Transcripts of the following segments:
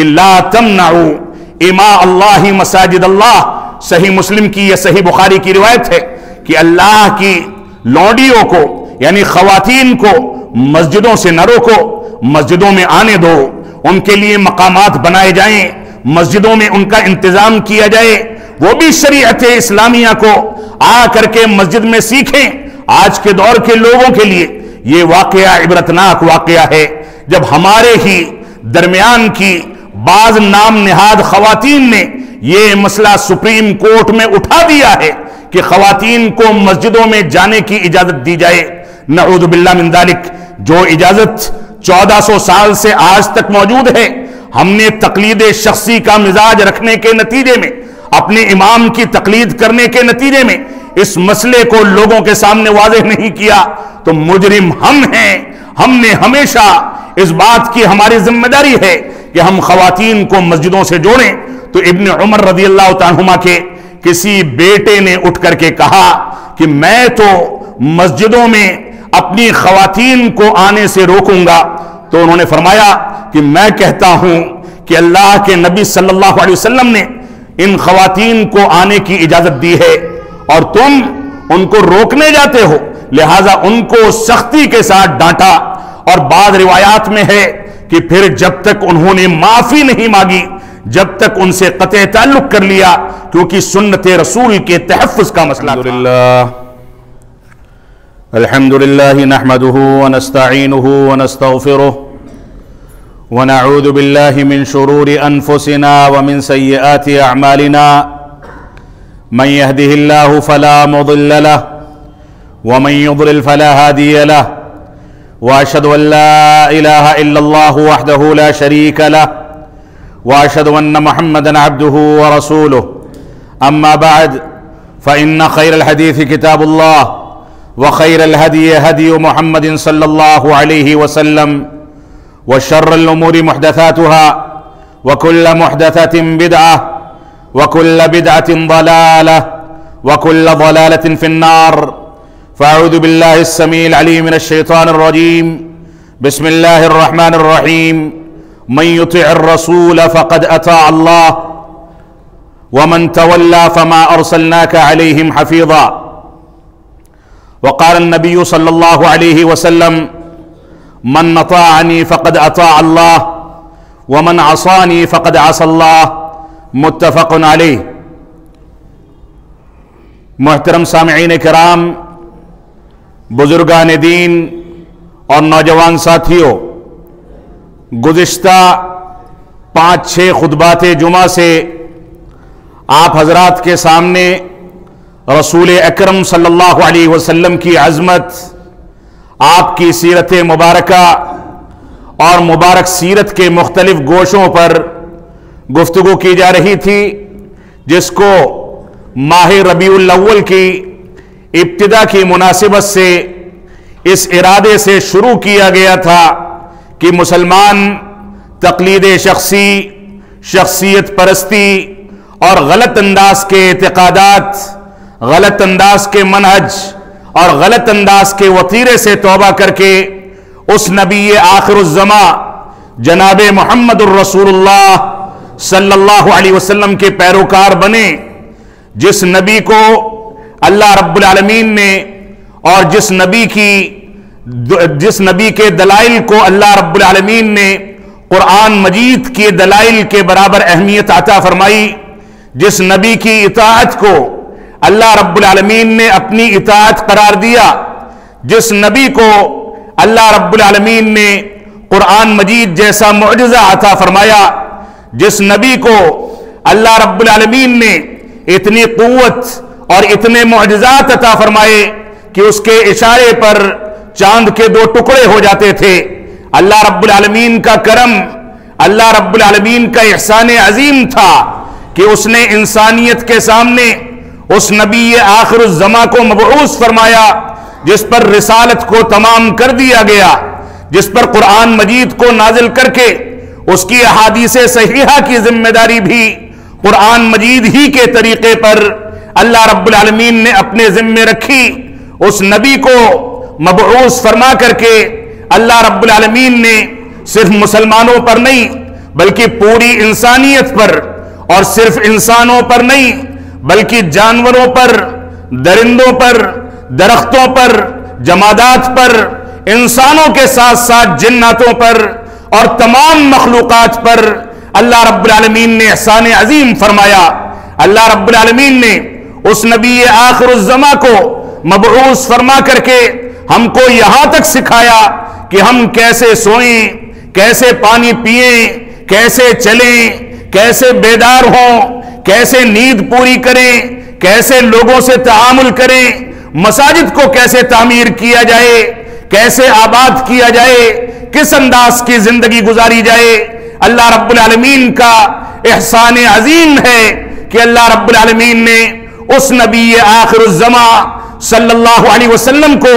کہ لا تمنعو اما اللہ مساجد اللہ۔ صحیح مسلم کی یا صحیح بخاری کی روایت ہے کہ اللہ کی لونڈیوں کو یعنی خواتین کو، مسجدوں سے نہ روکو، مسجدوں میں آنے دو، ان کے لیے مقامات بنائے جائیں، مسجدوں میں ان کا انتظام کیا جائے۔ وہ بھی شریعت اسلامیہ کو آ کر کے مسجد میں سیکھیں۔ آج کے دور کے لوگوں کے لیے یہ واقعہ عبرتناک واقعہ ہے۔ جب ہمارے ہی درمیان کی بعض نام نہاد خواتین نے یہ مسئلہ سپریم کورٹ میں اٹھا دیا ہے کہ خواتین کو مسجدوں میں جانے کی اجازت دی جائے۔ نعوذ باللہ من ذالک۔ جو اجازت چودہ سو سال سے آج تک موجود ہے، ہم نے تقلید شخصی کا مزاج رکھنے کے نتیجے میں، اپنے امام کی تقلید کرنے کے نتیجے میں اس مسئلے کو لوگوں کے سامنے واضح نہیں کیا۔ تو مجرم ہم ہیں۔ ہم نے ہمیشہ اس بات کی ہماری ذمہ داری ہے کہ ہم خواتین کو مسجدوں سے جوڑیں۔ تو ابن عمر رضی اللہ تعالیٰ کے کسی بیٹے نے اٹھ کر کے کہا کہ میں تو مسجدوں میں اپنی خواتین کو آنے سے روکوں گا۔ تو انہوں نے فرمایا کہ میں کہتا ہوں کہ اللہ کے نبی صلی اللہ علیہ وسلم نے ان خواتین کو آنے کی اجازت دی ہے اور تم ان کو روکنے جاتے ہو۔ لہٰذا ان کو سختی کے ساتھ ڈانٹا۔ اور بعض روایات میں ہے کہ پھر جب تک انہوں نے معافی نہیں مانگی، جب تک ان سے قطع تعلق کر لیا، کیونکہ سنت رسول کے تحفظ کا مسئلہ الحمد لله الحمد نحمده ونستعينه ونستغفره ونعوذ بالله من شرور أنفسنا ومن سيئات أعمالنا من يهده الله فلا مضل له، ومن يضلل فلا هادي له۔ وأشهد أن لا إله إلا الله وحده لا شريك له وأشهد أن محمدا عبده ورسوله. أما بعد فإن خير الحديث كتاب الله وخير الهدي هدي محمد صلى الله عليه وسلم وشر الأمور محدثاتها وكل محدثة بدعة وكل بدعة ضلالة وكل ضلالة في النار. فأعوذ بالله السميع العليم من الشيطان الرجيم. بسم الله الرحمن الرحيم. من يطع الرسول فقد أطاع الله. ومن تولى فما أرسلناك عليهم حفيظا. وقال النبي صلى الله عليه وسلم من أطاعني فقد أطاع الله ومن عصاني فقد عصى الله. متفق عليه. محترم سامعین کرام بزرگان دین اور نوجوان ساتھیوں، گزشتہ پانچ چھ خطبات جمعہ سے آپ حضرات کے سامنے رسول اکرم صلی اللہ علیہ وسلم کی عظمت، آپ کی سیرت مبارکہ اور مبارک سیرت کے مختلف گوشوں پر گفتگو کی جا رہی تھی، جس کو ماہ ربیع الاول کی ابتدا کی مناسبت سے اس ارادے سے شروع کیا گیا تھا کہ مسلمان تقلید شخصی، شخصیت پرستی اور غلط انداز کے اعتقادات، غلط انداز کے منہج اور غلط انداز کے وطیرے سے توبہ کر کے اس نبی آخر الزما جناب محمد الرسول اللہ صلی اللہ علیہ وسلم کے پیروکار بنے، جس نبی کو اللہ رب العالمین نے اور جس نبی کی جس نبی کے دلائل کو اللہ رب العالمین نے قرآن مجید کے دلائل کے برابر اہمیت عطا فرمائی، جس نبی کی اطاعت کو اللہ رب العالمین نے اپنی اطاعت قرار دیا، جس نبی کو اللہ رب العالمین نے قرآن مجید جیسا معجزہ عطا فرمایا، جس نبی کو اللہ رب العالمین نے اتنی قوت اور اتنے معجزات عطا فرمائے کہ اس کے اشارے پر چاند کے دو ٹکڑے ہو جاتے تھے۔ اللہ رب العالمین کا کرم، اللہ رب العالمین کا احسان عظیم تھا کہ اس نے انسانیت کے سامنے اس نبی آخر الزما کو مبعوث فرمایا، جس پر رسالت کو تمام کر دیا گیا، جس پر قرآن مجید کو نازل کر کے اس کی احادیث صحیحہ کی ذمہ داری بھی قرآن مجید ہی کے طریقے پر اللہ رب العالمین نے اپنے ذمے رکھی، اس نبی کو مبعوث فرما کر کے اللہ رب العالمین نے صرف مسلمانوں پر نہیں، بلکہ پوری انسانیت پر، اور صرف انسانوں پر نہیں، بلکہ جانوروں پر، درندوں پر، درختوں پر، جمادات پر، انسانوں کے ساتھ ساتھ جناتوں پر، اور تمام مخلوقات پر اللہ رب العالمین نے احسان عظیم فرمایا۔ اللہ رب العالمین نے اس نبی آخر الزما کو مبعوث فرما کر کے ہم کو یہاں تک سکھایا کہ ہم کیسے سوئیں، کیسے پانی پیئیں، کیسے چلیں، کیسے بیدار ہوں، کیسے نیند پوری کریں، کیسے لوگوں سے تعامل کریں، مساجد کو کیسے تعمیر کیا جائے، کیسے آباد کیا جائے، کس انداز کی زندگی گزاری جائے۔ اللہ رب العالمین کا احسان عظیم ہے کہ اللہ رب العالمین نے اس نبی آخر الزما صلی اللہ علیہ وسلم کو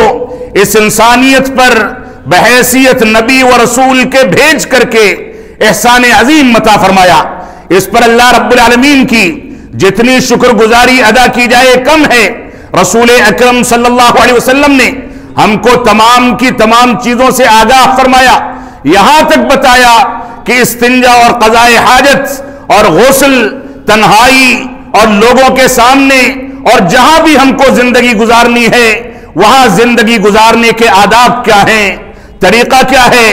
اس انسانیت پر بحیثیت نبی و رسول کے بھیج کر کے احسان عظیم متا فرمایا۔ اس پر اللہ رب العالمین کی جتنی شکر گزاری ادا کی جائے کم ہے۔ رسول اکرم صلی اللہ علیہ وسلم نے ہم کو تمام کی تمام چیزوں سے آگاہ فرمایا۔ یہاں تک بتایا کہ استنجا اور قضاء حاجت اور غسل تنہائی اور لوگوں کے سامنے اور جہاں بھی ہم کو زندگی گزارنی ہے، وہاں زندگی گزارنے کے آداب کیا ہیں؟ طریقہ کیا ہے؟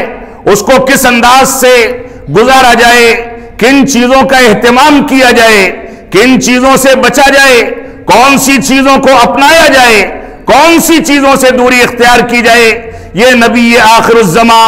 اس کو کس انداز سے گزارا جائے؟ کن چیزوں کا اہتمام کیا جائے؟ کن چیزوں سے بچا جائے؟ کون سی چیزوں کو اپنایا جائے؟ کون سی چیزوں سے دوری اختیار کی جائے؟ یہ نبی آخر الزما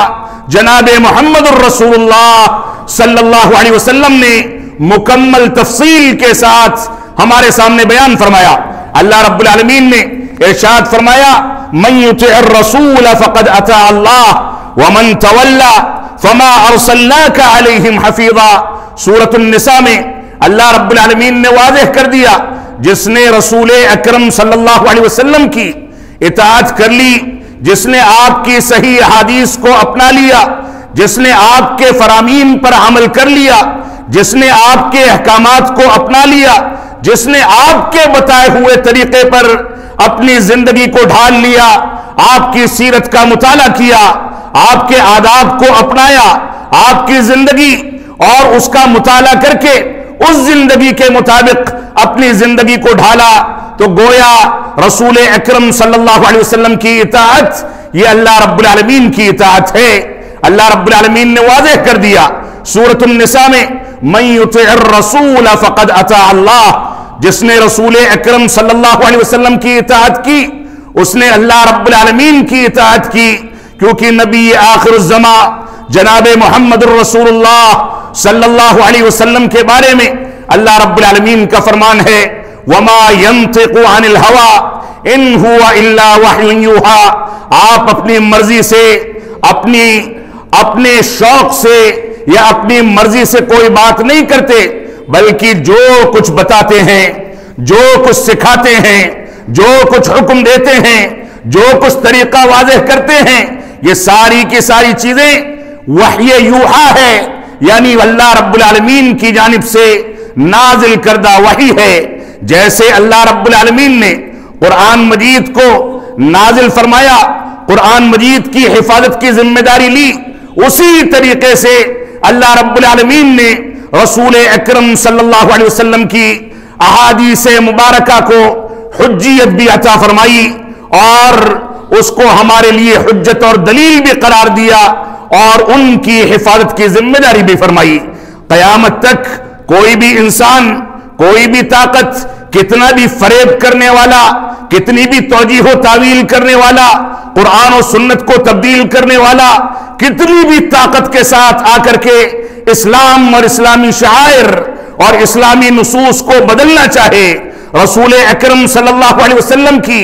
جناب محمد الرسول اللہ صلی اللہ علیہ وسلم نے مکمل تفصیل کے ساتھ ہمارے سامنے بیان فرمایا۔ اللہ رب العالمین نے ارشاد فرمایا، من يطع الرسول فقد اتى الله ومن تولى فما ارسلناك عليهم حفيظا سورة النساء میں اللہ رب العالمین نے واضح کر دیا، جس نے رسول اکرم صلی اللہ علیہ وسلم کی اطاعت کر لی، جس نے آپ کی صحیح حدیث کو اپنا لیا، جس نے آپ کے فرامین پر عمل کر لیا جس نے آپ کے احکامات کو اپنا لیا، جس نے آپ کے بتائے ہوئے طریقے پر اپنی زندگی کو ڈھال لیا، آپ کی سیرت کا مطالعہ کیا، آپ کے آداب کو اپنایا، آپ کی زندگی اور اس کا مطالعہ کر کے اس زندگی کے مطابق اپنی زندگی کو ڈھالا۔ تو گویا رسول اکرم صلی اللہ علیہ وسلم کی اطاعت، یہ اللہ رب العالمین کی اطاعت ہے۔ اللہ رب العالمین نے واضح کر دیا سورت النساء میں، من يطع الرسول فقد اطاع اللہ. جس نے رسول اکرم صلی اللہ علیہ وسلم کی اطاعت کی، اس نے اللہ رب العالمین کی اطاعت کی، کیونکہ نبی آخر الزما جناب محمد الرسول اللہ صلی اللہ علیہ وسلم کے بارے میں اللہ رب العالمین کا فرمان ہے، وما ينطق عن الهوى ان هو الا وحي يوحى. آپ اپنی مرضی سے، اپنی اپنے شوق سے یا اپنی مرضی سے کوئی بات نہیں کرتے، بلکہ جو کچھ بتاتے ہیں، جو کچھ سکھاتے ہیں، جو کچھ حکم دیتے ہیں، جو کچھ طریقہ واضح کرتے ہیں، یہ ساری کی ساری چیزیں وحی یوحا ہے یعنی اللہ رب العالمین کی جانب سے نازل کردہ وحی ہے۔ جیسے اللہ رب العالمین نے قرآن مجید کو نازل فرمایا، قرآن مجید کی حفاظت کی ذمہ داری لی۔ اسی طریقے سے اللہ رب العالمین نے رسول اکرم صلی اللہ علیہ وسلم کی احادیث مبارکہ کو حجیت بھی عطا فرمائی اور اس کو ہمارے لیے حجت اور دلیل بھی قرار دیا اور ان کی حفاظت کی ذمہ داری بھی فرمائی۔ قیامت تک کوئی بھی انسان، کوئی بھی طاقت کتنا بھی فریب کرنے والا، کتنی بھی توجیح و تعویل کرنے والا، قرآن و سنت کو تبدیل کرنے والا، کتنی بھی طاقت کے ساتھ آ کر کے اسلام اور اسلامی شاعر اور اسلامی نصوص کو بدلنا چاہے، رسول اکرم صلی اللہ علیہ وسلم کی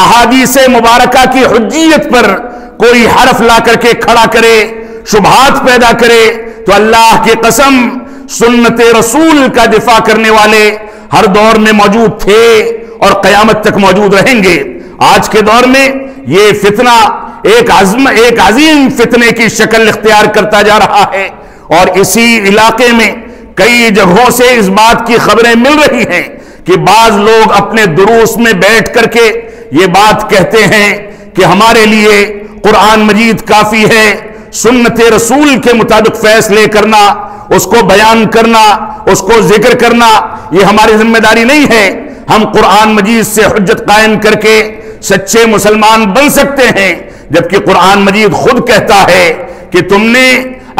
احادیث مبارکہ کی حجیت پر کوئی حرف لا کر کے کھڑا کرے، شبہات پیدا کرے، تو اللہ کی قسم سنت رسول کا دفاع کرنے والے ہر دور میں موجود تھے اور قیامت تک موجود رہیں گے۔ آج کے دور میں یہ فتنہ ایک عظم ایک عظیم فتنے کی شکل اختیار کرتا جا رہا ہے۔ اور اسی علاقے میں کئی جگہوں سے اس بات کی خبریں مل رہی ہیں کہ بعض لوگ اپنے دروس میں بیٹھ کر کے یہ بات کہتے ہیں کہ ہمارے لیے قرآن مجید کافی ہے۔ سنت رسول کے مطابق فیصلے کرنا، اس کو بیان کرنا، اس کو ذکر کرنا، یہ ہماری ذمہ داری نہیں ہے۔ ہم قرآن مجید سے حجت قائم کر کے سچے مسلمان بن سکتے ہیں، جبکہ قرآن مجید خود کہتا ہے کہ تم نے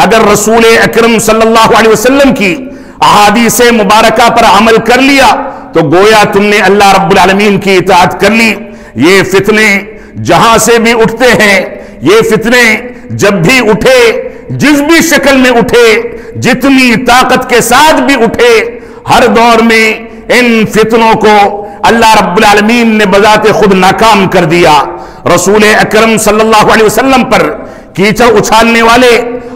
اگر رسول اکرم صلی اللہ علیہ وسلم کی احادیث مبارکہ پر عمل کر لیا، تو گویا تم نے اللہ رب العالمین کی اطاعت کر لی۔ یہ فتنے جہاں سے بھی اٹھتے ہیں یہ فتنے جب بھی اٹھے، جس بھی شکل میں اٹھے، جتنی طاقت کے ساتھ بھی اٹھے، ہر دور میں ان فتنوں کو اللہ رب العالمین نے بذات خود ناکام کر دیا۔ رسول اکرم صلی اللہ علیہ وسلم پر کیچڑ اچھالنے والے،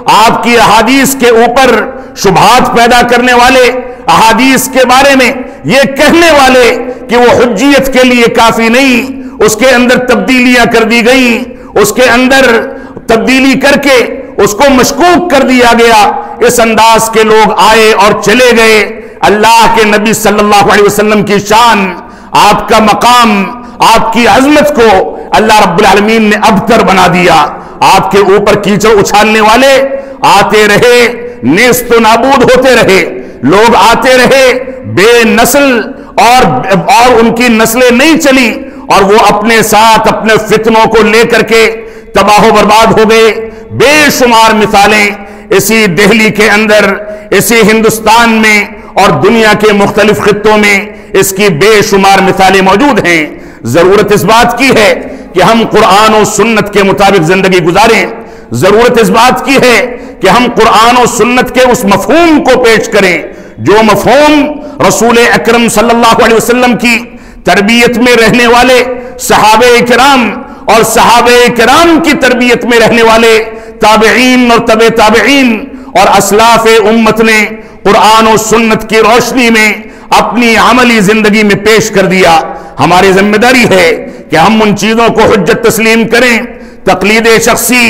آپ کی احادیث کے اوپر شبہات پیدا کرنے والے، احادیث کے بارے میں یہ کہنے والے کہ وہ حجیت کے لیے کافی نہیں، اس کے اندر تبدیلیاں کر دی گئیں۔ اس کے اندر تبدیلی کر کے اس کو مشکوک کر دیا گیا۔ اس انداز کے لوگ آئے اور چلے گئے۔ اللہ کے نبی صلی اللہ علیہ وسلم کی شان، آپ کا مقام، آپ کی عظمت کو اللہ رب العالمین نے ابتر بنا دیا۔ آپ کے اوپر کیچڑ اچھالنے والے آتے رہے، نیست و نابود ہوتے رہے۔ لوگ آتے رہے، بے نسل اور اور ان کی نسلیں نہیں چلی۔ اور وہ اپنے ساتھ اپنے فتنوں کو لے کر کے تباہ و برباد ہو گئے۔ بے شمار مثالیں اسی دہلی کے اندر، اسی ہندوستان میں اور دنیا کے مختلف خطوں میں اس کی بے شمار مثالیں موجود ہیں۔ ضرورت اس بات کی ہے کہ ہم قرآن و سنت کے مطابق زندگی گزاریں۔ ضرورت اس بات کی ہے کہ ہم قرآن و سنت کے اس مفہوم کو پیش کریں۔ جو مفہوم رسول اکرم صلی اللہ علیہ وسلم کی تربیت میں رہنے والے صحابہ کرام اور صحابہ کرام کی تربیت میں رہنے والے تابعین اور طب تابعین اور اسلاف امت نے قرآن و سنت کی روشنی میں اپنی عملی زندگی میں پیش کر دیا۔ ہماری ذمہ داری ہے کہ ہم ان چیزوں کو حجت تسلیم کریں۔ تقلید شخصی،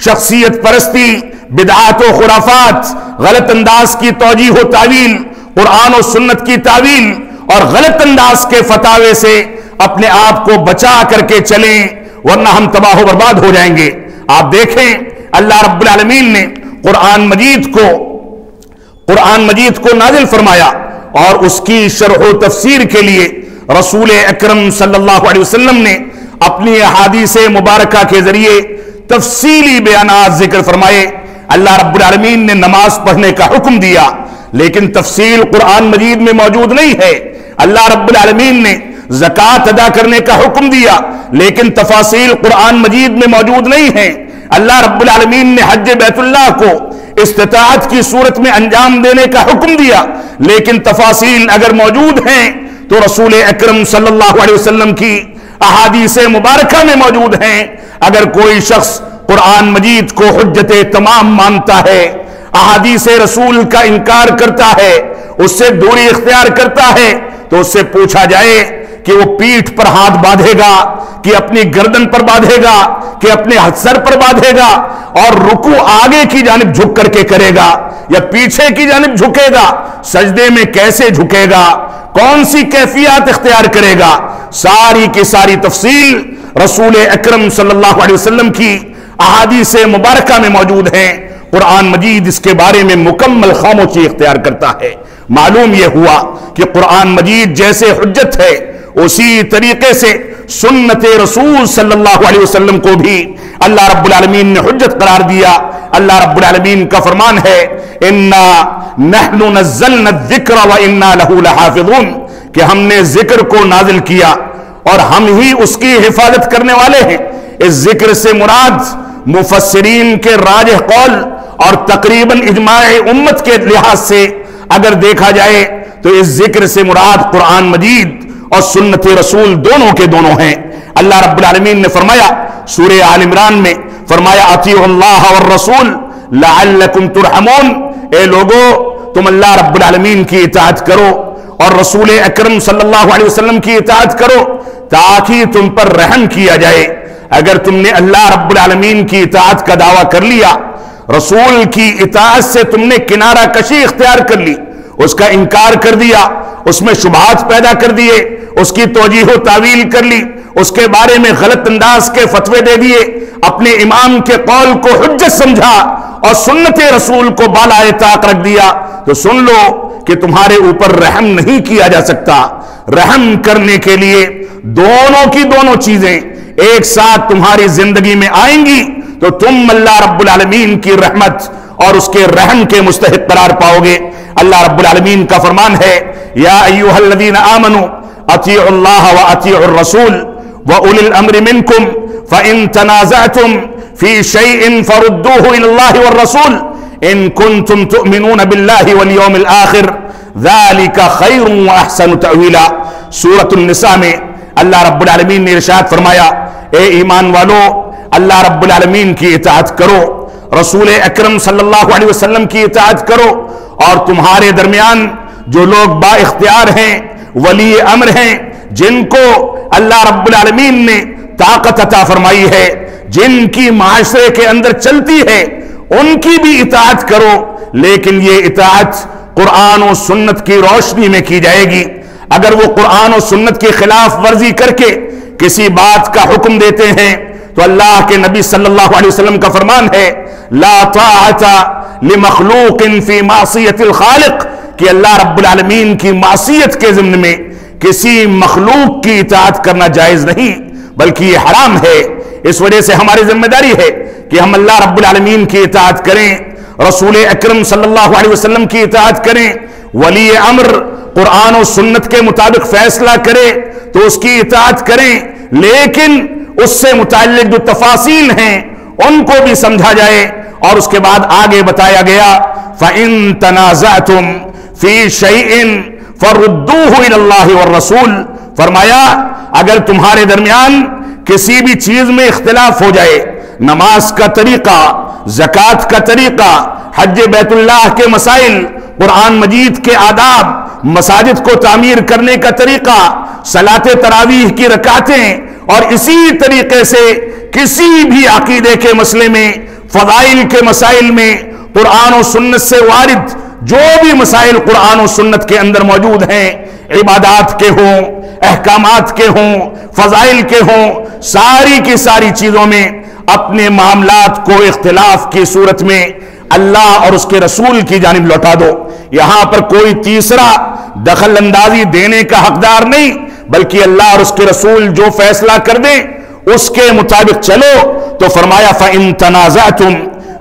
شخصیت پرستی، بدعات و خرافات، غلط انداز کی توجیح و تعویل، قرآن و سنت کی تعویل اور غلط انداز کے فتاوے سے اپنے آپ کو بچا کر کے چلیں، ورنہ ہم تباہ و برباد ہو جائیں گے۔ آپ دیکھیں، اللہ رب العالمین نے قرآن مجید کو، قرآن مجید کو نازل فرمایا اور اس کی شرح و تفسیر کے لیے رسول اکرم صلی اللہ علیہ وسلم نے اپنی احادیث مبارکہ کے ذریعے تفصیلی بیانات ذکر فرمائے۔ اللہ رب العالمین نے نماز پڑھنے کا حکم دیا۔ لیکن تفصیل قرآن مجید میں موجود نہیں ہے۔ اللہ رب العالمین نے زکوٰۃ ادا کرنے کا حکم دیا، لیکن تفاصیل قرآن مجید میں موجود نہیں ہے اللہ رب العالمین نے حج بیت اللہ کو استطاعت کی صورت میں انجام دینے کا حکم دیا۔ لیکن تفاصیل اگر موجود ہیں، تو رسول اکرم صلی اللہ علیہ وسلم کی احادیث مبارکہ میں موجود ہیں۔ اگر کوئی شخص قرآن مجید کو حجت تمام مانتا ہے احادیث رسول کا انکار کرتا ہے، اس سے دوری اختیار کرتا ہے، تو اس سے پوچھا جائے کہ وہ پیٹھ پر ہاتھ باندھے گا، کہ اپنی گردن پر باندھے گا، کہ اپنے سر پر باندھے گا، اور رکو آگے کی جانب جھک کر کے کرے گا، یا پیچھے کی جانب جھکے گا، سجدے میں کیسے جھکے گا، کون سی کیفیات اختیار کرے گا؟ ساری کی ساری تفصیل رسول اکرم صلی اللہ علیہ وسلم کی احادیث مبارکہ میں موجود ہیں۔ قرآن مجید اس کے بارے میں مکمل خاموشی اختیار کرتا ہے۔ معلوم یہ ہوا کہ قرآن مجید جیسے حجت ہے، اسی طریقے سے سنت رسول صلی اللہ علیہ وسلم کو بھی اللہ رب العالمین نے حجت قرار دیا۔ اللہ رب العالمین کا فرمان ہے، انا نحن نزلنا الذکر و انا له لحافظون کہ ہم نے ذکر کو نازل کیا اور ہم ہی اس کی حفاظت کرنے والے ہیں۔ اس ذکر سے مراد مفسرین کے راج قول اور تقریباً اجماع امت کے لحاظ سے اگر دیکھا جائے تو اس ذکر سے مراد قرآن مجید اور سنت رسول دونوں کے دونوں ہیں۔ اللہ رب العالمین نے فرمایا، سورہ آل عمران میں فرمایا، اطیعوا اللہ والرسول لعلکم ترحمون۔ اے لوگو، تم اللہ رب العالمین کی اطاعت کرو اور رسول اکرم صلی اللہ علیہ وسلم کی اطاعت کرو تاکہ تم پر رحم کیا جائے۔ اگر تم نے اللہ رب العالمین کی اطاعت کا دعویٰ کر لیا رسول کی اطاعت سے تم نے کنارہ کشی اختیار کر لی، اس کا انکار کر دیا، اس میں شبہات پیدا کر دیے، اس کی توجیح و تعویل کر لی، اس کے بارے میں غلط انداز کے فتوے دے دیے، اپنے امام کے قول کو حجت سمجھا اور سنت رسول کو بالا طاق رکھ دیا۔ تو سن لو کہ تمہارے اوپر رحم نہیں کیا جا سکتا۔ رحم کرنے کے لیے دونوں کی دونوں چیزیں ایک ساتھ تمہاری زندگی میں آئیں گی۔ تو تم اللہ رب العالمین کی رحمت اور اس کے رحم کے مستحق قرار پاؤ گے۔ اللہ رب العالمین کا فرمان ہے یا ایوہ الذین آمنوا اطیعوا اللہ و اطیعوا الرسول و اولی الامر منکم فَإِن تَنَازَعْتُمْ فِي شَيْءٍ فَرُدُّوهُ إِلَى اللَّهِ وَالرَّسُولِ إِن كُنتُمْ تُؤْمِنُونَ بِاللَّهِ وَالْيَوْمِ الْآخِرِ ذَلِكَ خَيْرٌ وَأَحْسَنُ تَأْوِيلًا۔ سورة النساء میں اللہ رب العالمین نے ارشاد فرمایا اے ایمان والوں اللہ رب العالمین کی اطاعت کرو، رسول اکرم صلی اللہ علیہ وسلم کی اطاعت کرو، اور تمہارے درمیان جو لوگ با اختیار ہیں، ولی امر ہیں، جن کو اللہ رب العالمین نے طاقت عطا فرمائی ہے، جن کی معاشرے کے اندر چلتی ہے، ان کی بھی اطاعت کرو، لیکن یہ اطاعت قرآن و سنت کی روشنی میں کی جائے گی۔ اگر وہ قرآن و سنت کی خلاف ورزی کر کے کسی بات کا حکم دیتے ہیں تو اللہ کے نبی صلی اللہ علیہ وسلم کا فرمان ہے، لا طاعت لمخلوق فی معصیت الخالق، کہ اللہ رب العالمین کی معصیت کے ضمن میں کسی مخلوق کی اطاعت کرنا جائز نہیں، بلکہ یہ حرام ہے۔ اس وجہ سے ہماری ذمہ داری ہے کہ ہم اللہ رب العالمین کی اطاعت کریں، رسول اکرم صلی اللہ علیہ وسلم کی اطاعت کریں، ولی امر قرآن و سنت کے مطابق فیصلہ کرے تو اس کی اطاعت کریں۔ لیکن اس سے متعلق جو تفاصیل ہیں، ان کو بھی سمجھا جائے۔ اور اس کے بعد آگے بتایا گیا، فَإِن تَنَازَعْتُمْ فِي شَيْءٍ فَرُدُّوهُ إِلَى اللَّهِ وَالرَّسُولِ فرمایا، اگر تمہارے درمیان کسی بھی چیز میں اختلاف ہو جائے، نماز کا طریقہ، زکوٰۃ کا طریقہ، حج بیت اللہ کے مسائل، قرآن مجید کے آداب، مساجد کو تعمیر کرنے کا طریقہ سلاط تراویح کی رکعتیں اور اسی طریقے سے کسی بھی عقیدے کے مسئلے میں، فضائل کے مسائل میں، قرآن و سنت سے وارد جو بھی مسائل قرآن و سنت کے اندر موجود ہیں، عبادات کے ہوں، احکامات کے ہوں، فضائل کے ہوں، ساری کی ساری چیزوں میں اپنے معاملات کو اختلاف کی صورت میں اللہ اور اس کے رسول کی جانب لوٹا دو۔ یہاں پر کوئی تیسرا دخل اندازی دینے کا حقدار نہیں بلکہ اللہ اور اس کے رسول جو فیصلہ کر دیں، اس کے مطابق چلو۔ تو فرمایا، فَإِن تَنَازَعْتُمْ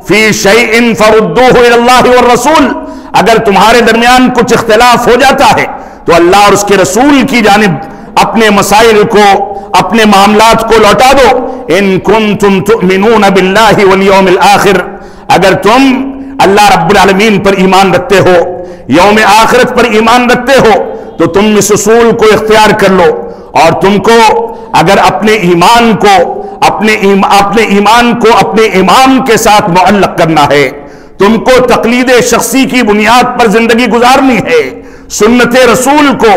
فِي شَيْءٍ فَرُدُّوهُ إِلَى اللَّهِ وَالرَّسُولِ۔ اگر تمہارے درمیان کچھ اختلاف ہو جاتا ہے، تو اللہ اور اس کے رسول کی جانب اپنے مسائل کو، اپنے معاملات کو لوٹا دو۔ ان کنتم تؤمنون باللہ والیوم الاخر اگر تم اللہ رب العالمین پر ایمان رکھتے ہو، یوم آخرت پر ایمان رکھتے ہو تو تم اس اصول کو اختیار کر لو اور تم کو اگر اپنے ایمان کو، اپنے اپنے ایمان کو اپنے امام کے ساتھ معلق کرنا ہے، تم کو تقلید شخصی کی بنیاد پر زندگی گزارنی ہے، سنت رسول کو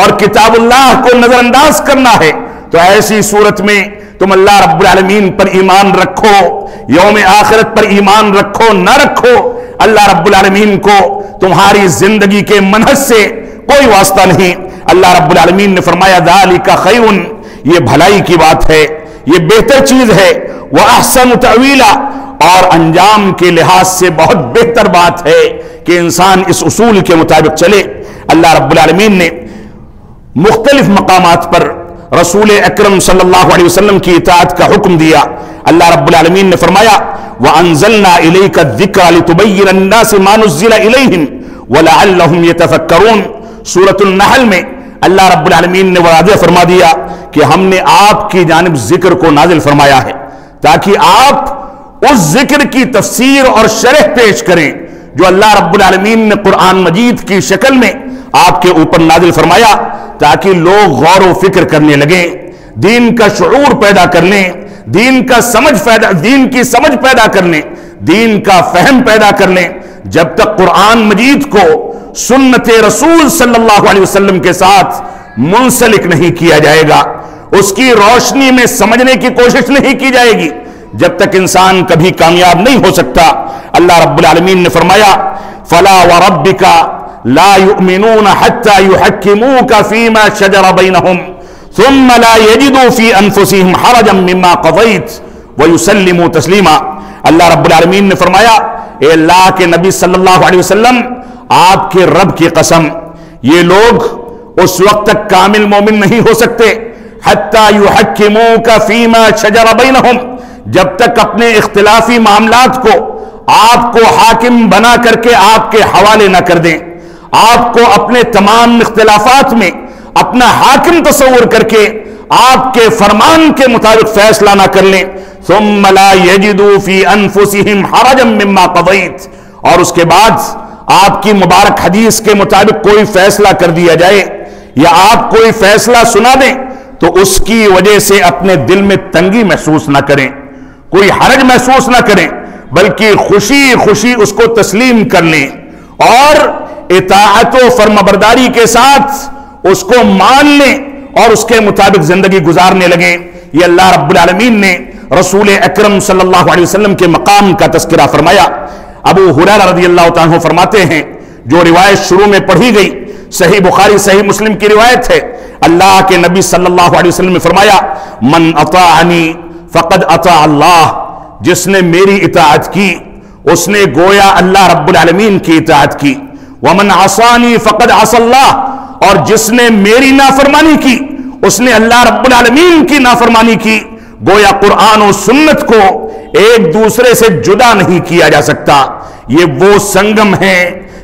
اور کتاب اللہ کو نظر انداز کرنا ہے۔ تو ایسی صورت میں تم اللہ رب العالمین پر ایمان رکھو، یوم آخرت پر ایمان رکھو، نہ رکھو۔ اللہ رب العالمین کو تمہاری زندگی کے منحص سے کوئی واسطہ نہیں۔ اللہ رب العالمین نے فرمایا، ذالک خیرن یہ بھلائی کی بات ہے، یہ بہتر چیز ہے۔ وہ احسن اور انجام کے لحاظ سے بہت بہتر بات ہے کہ انسان اس اصول کے مطابق چلے۔ اللہ رب العالمین نے مختلف مقامات پر رسول اکرم صلی اللہ علیہ وسلم کی اطاعت کا حکم دیا۔ اللہ رب العالمین نے فرمایا، وَأَنزَلْنَا إِلَيْكَ الذِّكْرَ لِتُبَيِّنَ النَّاسِ مَا نُزِّلَ إِلَيْهِمْ وَلَعَلَّهُمْ يَتَفَكَّرُونَ سورة النحل میں اللہ رب العالمین نے واضح فرما دیا کہ ہم نے آپ کی جانب ذکر کو نازل فرمایا ہے تاکہ آپ اس ذکر کی تفسیر اور شرح پیش کریں جو اللہ رب العالمین نے قرآن مجید کی شکل میں آپ کے اوپر نازل فرمایا تاکہ لوگ غور و فکر کرنے لگیں، دین کا شعور پیدا کرنے دین کا سمجھ پیدا، دین کی سمجھ پیدا کرنے دین کا فہم پیدا کرنے جب تک قرآن مجید کو سنت رسول صلی اللہ علیہ وسلم کے ساتھ منسلک نہیں کیا جائے گا۔ اس کی روشنی میں سمجھنے کی کوشش نہیں کی جائے گی۔ جب تک انسان کبھی کامیاب نہیں ہو سکتا، اللہ رب العالمین نے فرمایا، فلا وربک لا يؤمنون حتى يحكموك فيما شجر بينهم ثم لا يجدوا في انفسهم حرجا مما قضيت ويسلموا تسلیما اللہ رب العالمین نے فرمایا، اے اللہ کے نبی صلی اللہ علیہ وسلم آپ کے رب کی قسم، یہ لوگ اس وقت تک کامل مومن نہیں ہو سکتے۔ حتی یحکموک فیما شجر بینہم، جب تک اپنے اختلافی معاملات کو آپ کو حاکم بنا کر کے آپ کے حوالے نہ کر دیں۔ آپ کو اپنے تمام اختلافات میں اپنا حاکم تصور کر کے آپ کے فرمان کے مطابق فیصلہ نہ کر لیں۔ ثم لا يجدوا في انفسهم حرجا مما قضيت اور اس کے بعد آپ کی مبارک حدیث کے مطابق کوئی فیصلہ کر دیا جائے یا آپ کوئی فیصلہ سنا دیں تو اس کی وجہ سے اپنے دل میں تنگی محسوس نہ کریں، کوئی حرج محسوس نہ کریں، بلکہ خوشی خوشی اس کو تسلیم کر لیں اور اطاعت و فرمبرداری کے ساتھ اس کو مان لیں اور اس کے مطابق زندگی گزارنے لگیں۔ یہ اللہ رب العالمین نے رسول اکرم صلی اللہ علیہ وسلم کے مقام کا تذکرہ فرمایا۔ ابو حریرہ رضی اللہ عنہ فرماتے ہیں، جو روایت شروع میں پڑھی گئی، صحیح بخاری، صحیح مسلم کی روایت ہے۔ اللہ کے نبی صلی اللہ علیہ وسلم نے فرمایا، من اطاعنی فقد اطاع اللہ جس نے میری اطاعت کی، اس نے گویا اللہ رب العالمین کی اطاعت کی۔ ومن عصانی فقد عصى اللہ اور جس نے میری نافرمانی کی، اس نے اللہ رب العالمین کی نافرمانی کی۔ گویا قرآن و سنت کو ایک دوسرے سے جدا نہیں کیا جا سکتا۔ یہ وہ سنگم ہے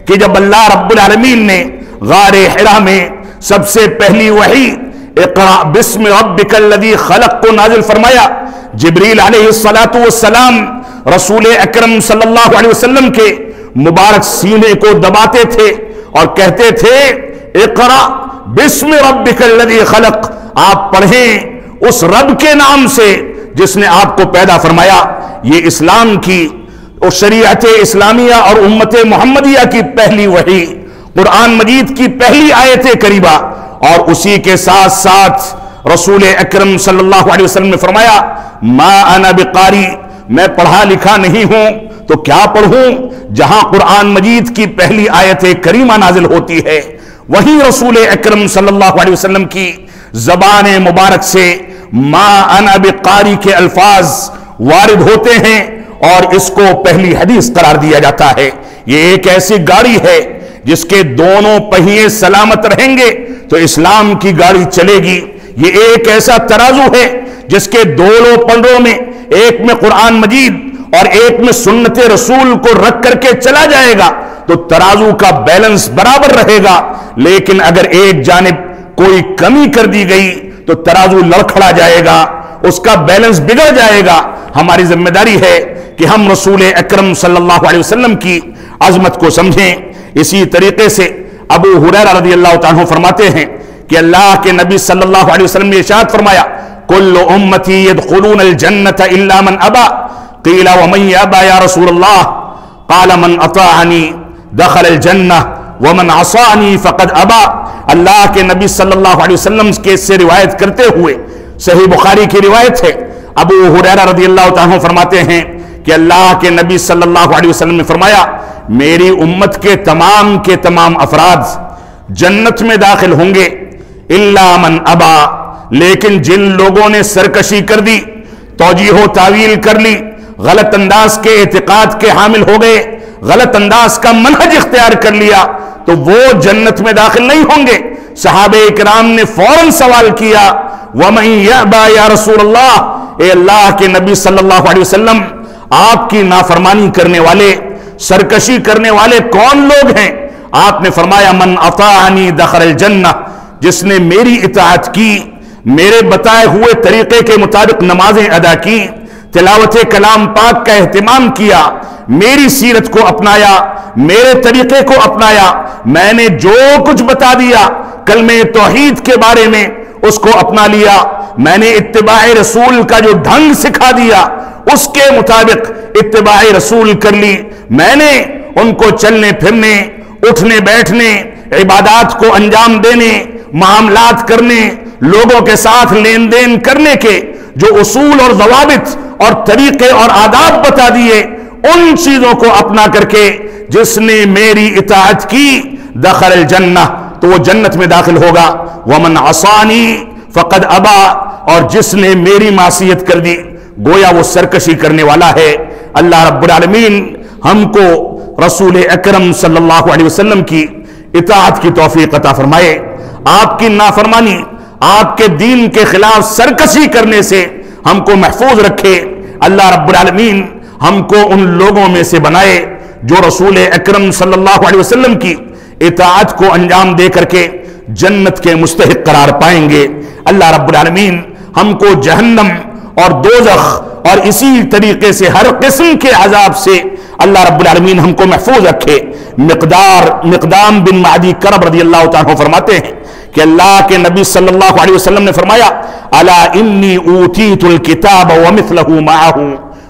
کہ جب اللہ رب العالمین نے غار حرا میں سب سے پہلی وحی اقرا بسم ربک الذی خلق کو نازل فرمایا، جبریل علیہ الصلات والسلام رسول اکرم صلی اللہ علیہ وسلم کے مبارک سینے کو دباتے تھے اور کہتے تھے اقرا بسم ربک الذی خلق۔ آپ پڑھیں۔ اس رب کے نام سے جس نے آپ کو پیدا فرمایا، یہ اسلام کی اور شریعت اسلامیہ اور امت محمدیہ کی پہلی وحی، قرآن مجید کی پہلی آیت کریبہ اور اسی کے ساتھ ساتھ رسول اکرم صلی اللہ علیہ وسلم نے فرمایا، ما انا بقاری میں پڑھا لکھا نہیں ہوں، تو کیا پڑھوں؟ جہاں قرآن مجید کی پہلی آیت کریمہ نازل ہوتی ہے وہی رسول اکرم صلی اللہ علیہ وسلم کی زبان مبارک سے ما انا بقاری کے الفاظ وارد ہوتے ہیں اور اس کو پہلی حدیث قرار دیا جاتا ہے۔ یہ ایک ایسی گاڑی ہے جس کے دونوں پہیے سلامت رہیں گے تو اسلام کی گاڑی چلے گی۔ یہ ایک ایسا ترازو ہے جس کے دونوں پنڈوں میں ایک میں قرآن مجید اور ایک میں سنت رسول کو رکھ کر کے چلا جائے گا تو ترازو کا بیلنس برابر رہے گا۔ لیکن اگر ایک جانب کوئی کمی کر دی گئی تو ترازو لڑکھڑا جائے گا، اس کا بیلنس بگڑ جائے گا۔ ہماری ذمہ داری ہے کہ ہم رسول اکرم صلی اللہ علیہ وسلم کی عظمت کو سمجھیں۔ اسی طریقے سے ابو حریرہ رضی اللہ عنہ فرماتے ہیں کہ اللہ کے نبی صلی اللہ علیہ وسلم نے ارشاد فرمایا، کل امتی يدخلون الجنت الا من ابا۔ قیل، ومن ابا یا رسول اللہ؟ قال، من اطاعنی دخل الجنہ ومن عصانی فقد ابا اللہ کے نبی صلی اللہ علیہ وسلم کے سے روایت کرتے ہوئے صحیح بخاری کی روایت ہے۔ ابو حریرہ رضی اللہ عنہ فرماتے ہیں کہ اللہ کے نبی صلی اللہ علیہ وسلم نے فرمایا، میری امت کے تمام کے تمام افراد جنت میں داخل ہوں گے۔ اللہ من ابا لیکن جن لوگوں نے سرکشی کر دی توجیح و تعویل کر لی، غلط انداز کے اعتقاد کے حامل ہو گئے، غلط انداز کا منہج اختیار کر لیا۔ تو وہ جنت میں داخل نہیں ہوں گے۔ صحابہ اکرام نے فوراً سوال کیا، وَمَن يَعْبَا يَا رسول اللہ اے اللہ کے نبی صلی اللہ علیہ وسلم، آپ کی نافرمانی کرنے والے، سرکشی کرنے والے کون لوگ ہیں؟ آپ نے فرمایا، من اطاعنی دخل الجنہ جس نے میری اطاعت کی، میرے بتائے ہوئے طریقے کے مطابق نمازیں ادا کی تلاوت کلام پاک کا اہتمام کیا، میری سیرت کو اپنایا، میرے طریقے کو اپنایا، میں نے جو کچھ بتا دیا کلمہ توحید کے بارے میں، اس کو اپنا لیا۔ میں نے اتباع رسول کا جو ڈھنگ سکھا دیا، اس کے مطابق اتباع رسول کر لی۔ میں نے ان کو چلنے، پھرنے، اٹھنے، بیٹھنے، عبادات کو انجام دینے، معاملات کرنے، لوگوں کے ساتھ لین دین کرنے کے جو اصول اور ضوابط اور طریقے اور آداب بتا دیے ان چیزوں کو اپنا کر کے جس نے میری اطاعت کی، دخل الجنہ، تو وہ جنت میں داخل ہوگا۔ ومن عصانی فقد ابا اور جس نے میری معصیت کر دی، گویا وہ سرکشی کرنے والا ہے۔ اللہ رب العالمین ہم کو رسول اکرم صلی اللہ علیہ وسلم کی اطاعت کی توفیق عطا فرمائے۔ آپ کی نافرمانی، آپ کے دین کے خلاف سرکشی کرنے سے ہم کو محفوظ رکھے۔ اللہ رب العالمین ہم کو ان لوگوں میں سے بنائے جو رسول اکرم صلی اللہ علیہ وسلم کی اطاعت کو انجام دے کر کے جنت کے مستحق قرار پائیں گے۔ اللہ رب العالمین ہم کو جہنم اور دوزخ اور اسی طریقے سے ہر قسم کے عذاب سے اللہ رب العالمین ہم کو محفوظ رکھے۔ مقدار مقدام بن معدی کرب رضی اللہ تعالیٰ فرماتے ہیں کہ اللہ کے نبی صلی اللہ علیہ وسلم نے فرمایا، الا انی اوتیت الکتاب ومثلہ معہ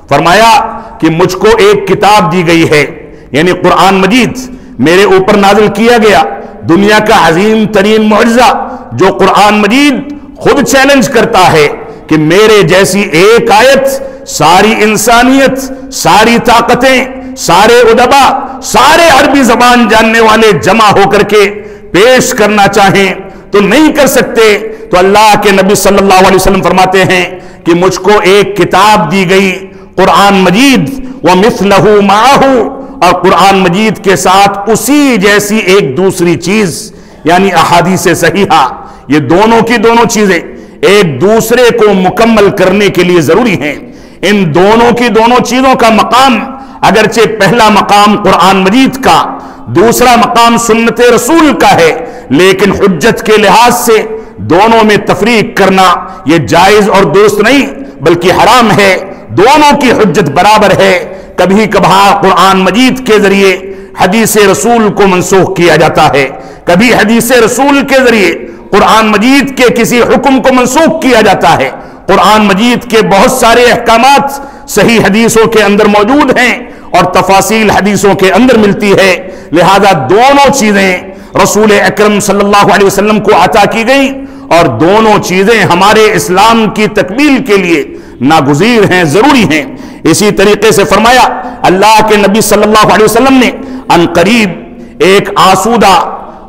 فرمایا کہ مجھ کو ایک کتاب دی گئی ہے یعنی قرآن مجید، میرے اوپر نازل کیا گیا۔ دنیا کا عظیم ترین معجزہ جو قرآن مجید خود چیلنج کرتا ہے۔ کہ میرے جیسی ایک آیت، ساری انسانیت، ساری طاقتیں، سارے ادبا، سارے عربی زبان جاننے والے جمع ہو کر کے پیش کرنا چاہیں تو نہیں کر سکتے۔ تو اللہ کے نبی صلی اللہ علیہ وسلم فرماتے ہیں کہ مجھ کو ایک کتاب دی گئی، قرآن مجید وہ مثلہ معاہو اور قرآن مجید کے ساتھ اسی جیسی ایک دوسری چیز یعنی احادیث صحیحہ۔ یہ دونوں کی دونوں چیزیں۔ ایک دوسرے کو مکمل کرنے کے لیے ضروری ہیں۔ ان دونوں کی دونوں چیزوں کا مقام، اگرچہ پہلا مقام قرآن مجید کا، دوسرا مقام سنت رسول کا ہے، لیکن حجت کے لحاظ سے دونوں میں تفریق کرنا یہ جائز اور درست نہیں، بلکہ حرام ہے۔ دونوں کی حجت برابر ہے۔ کبھی کبھار قرآن مجید کے ذریعے حدیث رسول کو منسوخ کیا جاتا ہے۔ کبھی حدیث رسول کے ذریعے قرآن مجید کے کسی حکم کو منسوخ کیا جاتا ہے۔ قرآن مجید کے بہت سارے احکامات صحیح حدیثوں کے اندر موجود ہیں اور تفاصیل حدیثوں کے اندر ملتی ہے۔ لہذا دونوں چیزیں رسول اکرم صلی اللہ علیہ وسلم کو عطا کی گئی اور دونوں چیزیں ہمارے اسلام کی تکمیل کے لیے ناگزیر ہیں، ضروری ہیں۔ اسی طریقے سے فرمایا، اللہ کے نبی صلی اللہ علیہ وسلم نے ان قریب ایک آسودہ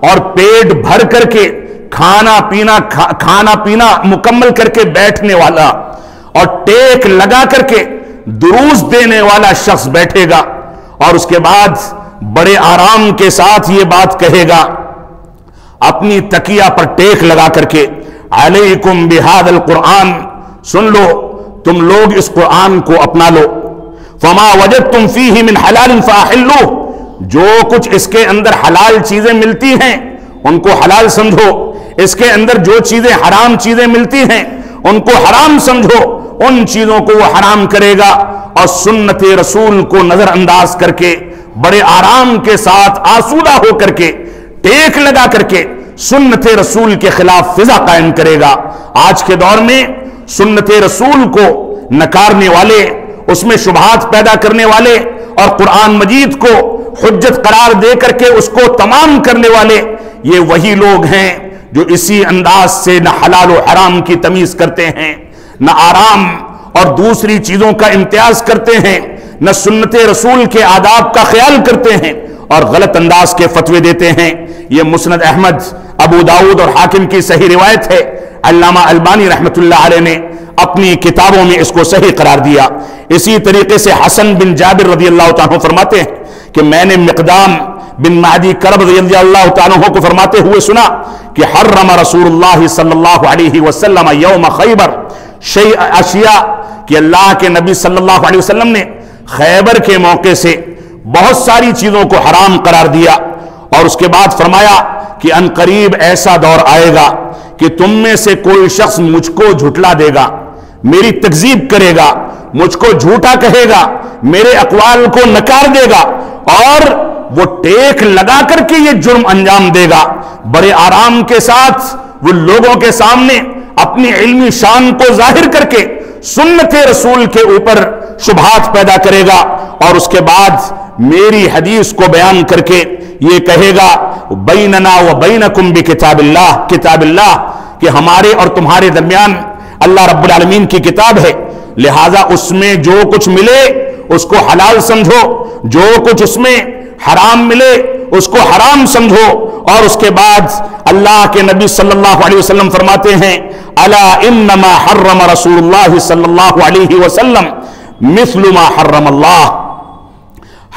اور پیٹ بھر کر کے کھانا پینا کھانا پینا مکمل کر کے بیٹھنے والا اور ٹیک لگا کر کے دروس دینے والا شخص بیٹھے گا اور اس کے بعد بڑے آرام کے ساتھ یہ بات کہے گا، اپنی تکیہ پر ٹیک لگا کر کے علیکم بہاد القرآن، سن لو، تم لوگ اس قرآن کو اپنا لو۔ فما وجد تم فی من حلال فاحلو جو کچھ اس کے اندر حلال چیزیں ملتی ہیں ان کو حلال سمجھو، اس کے اندر جو چیزیں حرام چیزیں ملتی ہیں، ان کو حرام سمجھو، ان چیزوں کو وہ حرام کرے گا۔ اور سنت رسول کو نظر انداز کر کے، بڑے آرام کے ساتھ آسودہ ہو کر کے، ٹیک لگا کر کے سنت رسول کے خلاف فضا قائم کرے گا۔ آج کے دور میں سنت رسول کو نکارنے والے، اس میں شبہات پیدا کرنے والے اور قرآن مجید کو حجت قرار دے کر کے اس کو تمام کرنے والے، یہ وہی لوگ ہیں جو اسی انداز سے نہ حلال و حرام کی تمیز کرتے ہیں، نہ آرام اور دوسری چیزوں کا امتیاز کرتے ہیں، نہ سنت رسول کے آداب کا خیال کرتے ہیں اور غلط انداز کے فتوے دیتے ہیں۔ یہ مسند احمد، ابو داود اور حاکم کی صحیح روایت ہے۔ علامہ البانی رحمت اللہ علیہ نے اپنی کتابوں میں اس کو صحیح قرار دیا۔ اسی طریقے سے حسن بن جابر رضی اللہ تعالیٰ فرماتے ہیں کہ میں نے مقدام بن مہدی کرب رضی اللہ تعالیٰ کو فرماتے ہوئے سنا کہ حرم رسول اللہ صلی اللہ علیہ وسلم یوم خیبر شیء اشیاء، کہ اللہ کے نبی صلی اللہ علیہ وسلم نے خیبر کے موقع سے بہت ساری چیزوں کو حرام قرار دیا اور اس کے بعد فرمایا کہ ان قریب ایسا دور آئے گا کہ تم میں سے کوئی شخص مجھ کو جھٹلا دے گا، میری تکذیب کرے گا، مجھ کو جھوٹا کہے گا، میرے اقوال کو نکار دے گا اور وہ ٹیک لگا کر کے یہ جرم انجام دے گا۔ بڑے آرام کے ساتھ وہ لوگوں کے سامنے اپنی علمی شان کو ظاہر کر کے سنت رسول کے اوپر شبہات پیدا کرے گا اور اس کے بعد میری حدیث کو بیان کر کے یہ کہے گا، بیننا و بینکم بکتاب اللہ، کتاب اللہ کہ ہمارے اور تمہارے درمیان اللہ رب العالمین کی کتاب ہے، لہذا اس میں جو کچھ ملے اس کو حلال سمجھو، جو کچھ اس میں حرام ملے اس کو حرام سمجھو، اور اس کے بعد اللہ کے نبی صلی اللہ علیہ وسلم فرماتے ہیں، الا انما حرم رسول اللہ صلی اللہ علیہ وسلم مثل ما حرم اللہ.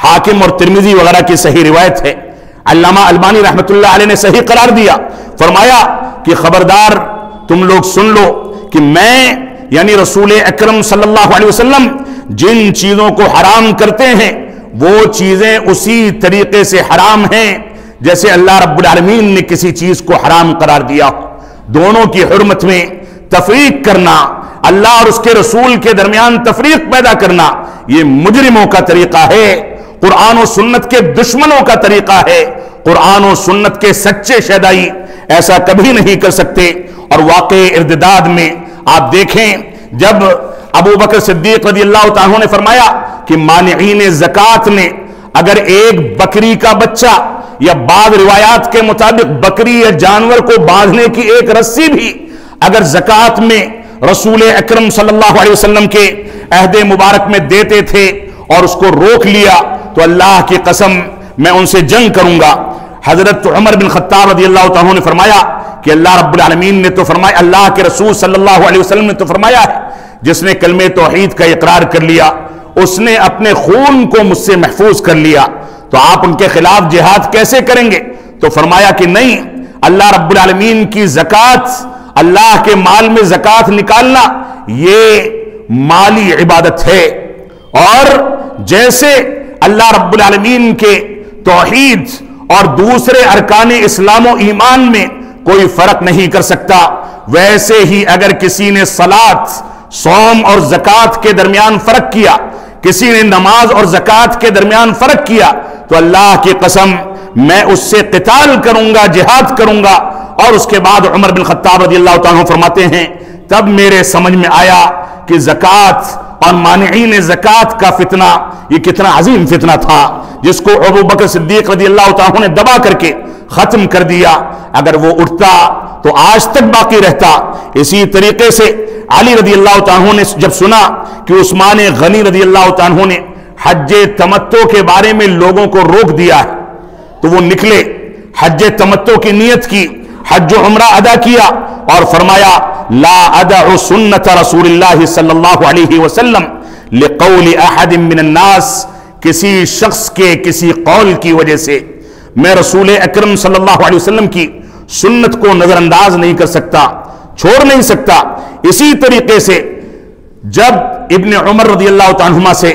حاکم اور ترمیزی وغیرہ کی صحیح روایت ہے. علامہ البانی رحمت اللہ علیہ نے صحیح قرار دیا. فرمایا کہ خبردار تم لوگ سن لو کہ میں یعنی رسول اکرم صلی اللہ علیہ وسلم جن چیزوں کو حرام کرتے ہیں وہ چیزیں اسی طریقے سے حرام ہیں جیسے اللہ رب العالمین نے کسی چیز کو حرام قرار دیا. دونوں کی حرمت میں تفریق کرنا اللہ اور اس کے رسول کے درمیان تفریق پیدا کرنا یہ مجرموں کا طریقہ ہے، قرآن و سنت کے دشمنوں کا طریقہ ہے۔ قرآن و سنت کے سچے شہدائی ایسا کبھی نہیں کر سکتے۔ اور واقع اردداد میں آپ دیکھیں، جب ابو بکر صدیق رضی اللہ تعالیٰ نے فرمایا کہ مانعین زکات نے اگر ایک بکری کا بچہ یا بعض روایات کے مطابق بکری یا جانور کو باندھنے کی ایک رسی بھی اگر زکات میں رسول اکرم صلی اللہ علیہ وسلم کے عہد مبارک میں دیتے تھے اور اس کو روک لیا، تو اللہ کی قسم میں ان سے جنگ کروں گا۔ حضرت عمر بن خطاب رضی اللہ تعالیٰ نے فرمایا کہ اللہ رب العالمین نے تو فرمایا، اللہ کے رسول صلی اللہ علیہ وسلم نے تو فرمایا ہے، جس نے کلم توحید کا اقرار کر لیا، اس نے اپنے خون کو مجھ سے محفوظ کر لیا۔ تو آپ ان کے خلاف جہاد کیسے کریں گے؟ تو فرمایا کہ نہیں، اللہ رب العالمین کی زکات اللہ کے مال میں زکات نکالنا یہ مالی عبادت ہے۔ اور جیسے اللہ رب العالمین کے توحید اور دوسرے ارکان اسلام و ایمان میں کوئی فرق نہیں کر سکتا، ویسے ہی اگر کسی نے سلاد سوم اور زکات کے درمیان فرق کیا، کسی نے نماز اور زکات کے درمیان فرق کیا، تو اللہ کی قسم میں اس سے قتال کروں گا، جہاد کروں گا۔ اور اس کے بعد عمر بن خطاب رضی اللہ تعالیٰ فرماتے ہیں، تب میرے سمجھ میں آیا کہ زکات اور مانعین زکات کا فتنہ، یہ کتنا عظیم فتنہ تھا، جس کو ابو بکر صدیق رضی اللہ تعالیٰ نے دبا کر کے ختم کر دیا۔ اگر وہ اٹھتا تو آج تک باقی رہتا۔ اسی طریقے سے علی رضی اللہ تعالیٰ نے جب سنا کہ عثمان غنی رضی اللہ تعالیٰ نے حج تمتو کے بارے میں لوگوں کو روک دیا ہے تو وہ نکلے، حج تمتو کی نیت کی، حج و عمرہ ادا کیا اور فرمایا، لا ادع سنت رسول اللہ صلی اللہ علیہ وسلم لقول احد من الناس، کسی شخص کے کسی قول کی وجہ سے۔ میں رسول اکرم صلی اللہ علیہ وسلم کی سنت کو نظر انداز نہیں کر سکتا، چھوڑ نہیں سکتا۔ اسی طریقے سے جب ابن عمر رضی اللہ تعالیٰ سے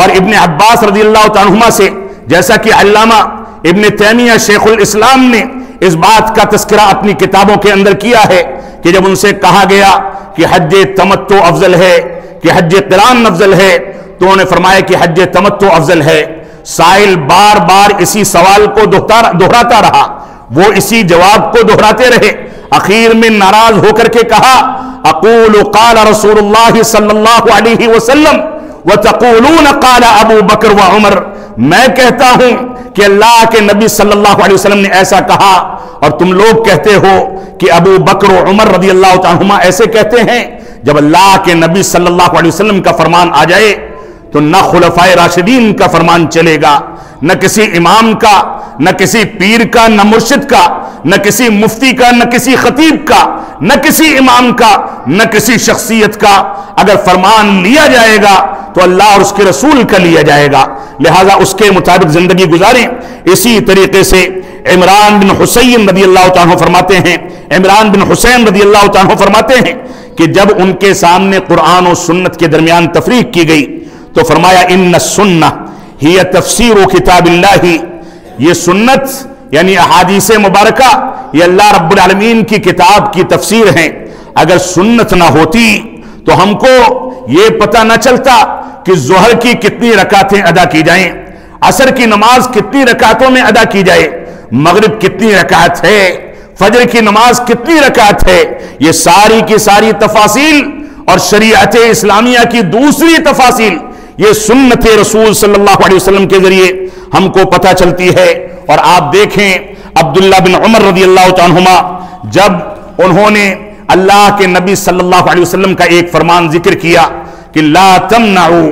اور ابن عباس رضی اللہ تعالیٰ سے، جیسا کہ علامہ ابن تیمیہ شیخ الاسلام نے اس بات کا تذکرہ اپنی کتابوں کے اندر کیا ہے کہ جب ان سے کہا گیا کہ حج تمتو افضل ہے، کہ حج قران افضل ہے، تو انہوں نے فرمایا کہ حج تمتو افضل ہے۔ سائل بار بار اسی سوال کو دہراتا رہا۔ وہ اسی جواب کو دہراتے رہے۔ اخیر میں ناراض ہو کر کے کہا، اقول قال رسول اللہ صلی اللہ علیہ وسلم، وتقولون قال ابو بکر و عمر۔ میں کہتا ہوں کہ اللہ کے نبی صلی اللہ علیہ وسلم نے ایسا کہا اور تم لوگ کہتے ہو کہ ابو بکر و عمر رضی اللہ تعالیٰ ایسے کہتے ہیں، جب اللہ کے نبی صلی اللہ علیہ وسلم کا فرمان آ جائے تو نہ خلفائے راشدین کا فرمان چلے گا، نہ کسی امام کا، نہ کسی پیر کا، نہ مرشد کا، نہ کسی مفتی کا، نہ کسی خطیب کا، نہ کسی امام کا، نہ کسی شخصیت کا۔ اگر فرمان لیا جائے گا تو اللہ اور اس کے رسول کا لیا جائے گا۔ لہذا اس کے مطابق زندگی گزاریں۔ اسی طریقے سے عمران بن حسین رضی اللہ تعالیٰ فرماتے ہیں۔ عمران بن حسین رضی اللہ تعالیٰ فرماتے ہیں کہ جب ان کے سامنے قرآن و سنت کے درمیان تفریق کی گئی تو فرمایا، ان سننا ہی تفسیر و کتاب اللہ۔ یہ سنت یعنی احادیث مبارکہ، یہ اللہ رب العالمین کی کتاب کی تفسیر ہیں اگر سنت نہ ہوتی تو ہم کو یہ پتہ نہ چلتا کہ ظہر کی کتنی رکعتیں ادا کی جائیں، عصر کی نماز کتنی رکعتوں میں ادا کی جائے، مغرب کتنی رکعت ہے، فجر کی نماز کتنی رکعت ہے، یہ ساری کی ساری تفاصیل اور شریعت اسلامیہ کی دوسری تفاصیل یہ سنت رسول صلی اللہ علیہ وسلم کے ذریعے ہم کو پتہ چلتی ہے۔ اور آپ دیکھیں عبداللہ بن عمر رضی اللہ عنہما جب انہوں نے اللہ کے نبی صلی اللہ علیہ وسلم کا ایک فرمان ذکر کیا کہ لا تمنعو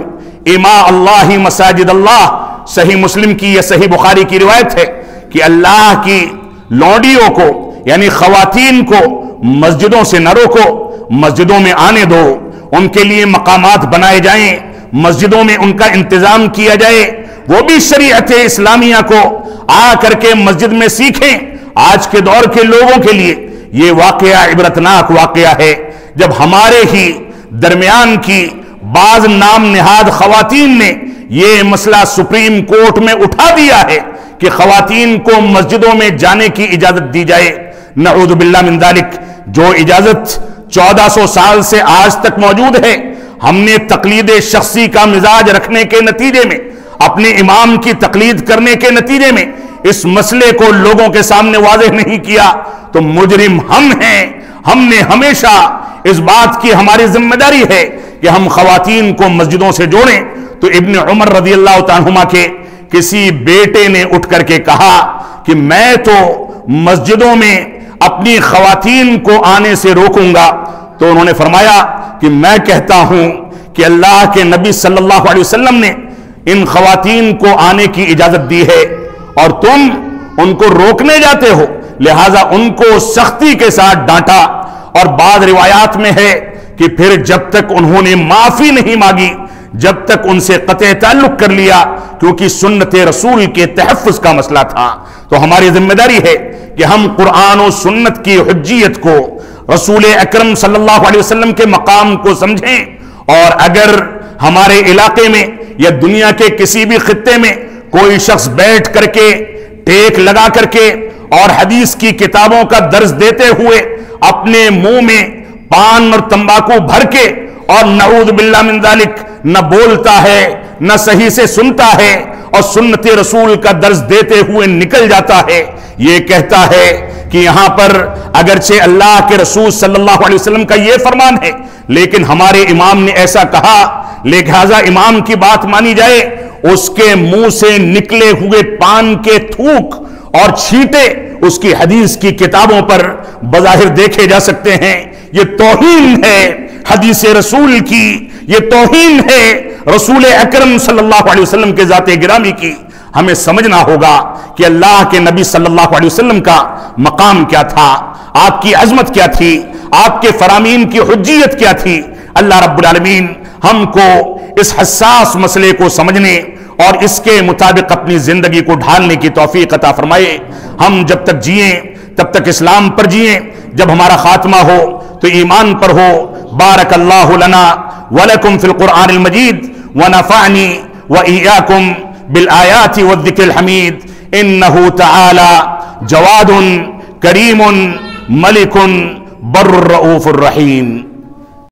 اما اللہ مساجد اللہ۔ صحیح مسلم کی یا صحیح بخاری کی روایت ہے کہ اللہ کی لوڈیوں کو یعنی خواتین کو مسجدوں سے نہ روکو، مسجدوں میں آنے دو، ان کے لیے مقامات بنائے جائیں، مسجدوں میں ان کا انتظام کیا جائے۔ وہ بھی شریعت اسلامیہ کو آ کر کے مسجد میں سیکھیں۔ آج کے دور کے لوگوں کے لیے یہ واقعہ عبرتناک واقعہ ہے جب ہمارے ہی درمیان کی بعض نام نہاد خواتین نے یہ مسئلہ سپریم کورٹ میں اٹھا دیا ہے کہ خواتین کو مسجدوں میں جانے کی اجازت دی جائے۔ نعوذ باللہ من ذالک۔ جو اجازت چودہ سو سال سے آج تک موجود ہے، ہم نے تقلید شخصی کا مزاج رکھنے کے نتیجے میں، اپنے امام کی تقلید کرنے کے نتیجے میں اس مسئلے کو لوگوں کے سامنے واضح نہیں کیا تو مجرم ہم ہیں۔ ہم نے ہمیشہ اس بات کی ہماری ذمہ داری ہے کہ ہم خواتین کو مسجدوں سے جوڑیں۔ تو ابن عمر رضی اللہ تعالیٰ کے کسی بیٹے نے اٹھ کر کے کہا کہ میں تو مسجدوں میں اپنی خواتین کو آنے سے روکوں گا۔ تو انہوں نے فرمایا کہ میں کہتا ہوں کہ اللہ کے نبی صلی اللہ علیہ وسلم نے ان خواتین کو آنے کی اجازت دی ہے۔ اور تم ان کو روکنے جاتے ہو، لہذا ان کو سختی کے ساتھ ڈانٹا۔ اور بعض روایات میں ہے کہ پھر جب تک انہوں نے معافی نہیں مانگی، جب تک ان سے قطع تعلق کر لیا، کیونکہ سنت رسول کے تحفظ کا مسئلہ تھا۔ تو ہماری ذمہ داری ہے کہ ہم قرآن و سنت کی حجیت کو رسول اکرم صلی اللہ علیہ وسلم کے مقام کو سمجھیں۔ اور اگر ہمارے علاقے میں یا دنیا کے کسی بھی خطے میں کوئی شخص بیٹھ کر کے ٹیک لگا کر کے اور حدیث کی کتابوں کا درس دیتے ہوئے اپنے منہ میں پان اور تمباکو بھر کے اور نعوذ باللہ من ذالک، نہ بولتا ہے، نہ صحیح سے سنتا ہے اور سنت رسول کا درس دیتے ہوئے نکل جاتا ہے۔ یہ کہتا ہے کہ یہاں پر اگرچہ اللہ کے رسول صلی اللہ علیہ وسلم کا یہ فرمان ہے، لیکن ہمارے امام نے ایسا کہا، لہذا امام کی بات مانی جائے اس کے منہ سے نکلے ہوئے پان کے تھوک اور چھیٹے اس کی حدیث کی کتابوں پر بظاہر دیکھے جا سکتے ہیں۔ یہ توہین ہے حدیث رسول کی۔ یہ توہین ہے رسول اکرم صلی اللہ علیہ وسلم کے ذات گرامی کی۔ ہمیں سمجھنا ہوگا کہ اللہ کے نبی صلی اللہ علیہ وسلم کا مقام کیا تھا، آپ کی عظمت کیا تھی، آپ کے فرامین کی حجیت کیا تھی۔ اللہ رب العالمین ہم کو اس حساس مسئلے کو سمجھنے اور اس کے مطابق اپنی زندگی کو ڈھالنے کی توفیق عطا فرمائے۔ ہم جب تک جئیں، تب تک اسلام پر جئیں، جب ہمارا خاتمہ ہو، تو ایمان پر ہو۔ بارک اللہ لنا ولکم فی القرآن المجید ونفعنی وإياكم بالآيات والذكر الحميد إنه تعالى جواد كريم ملك بر الرؤوف الرحيم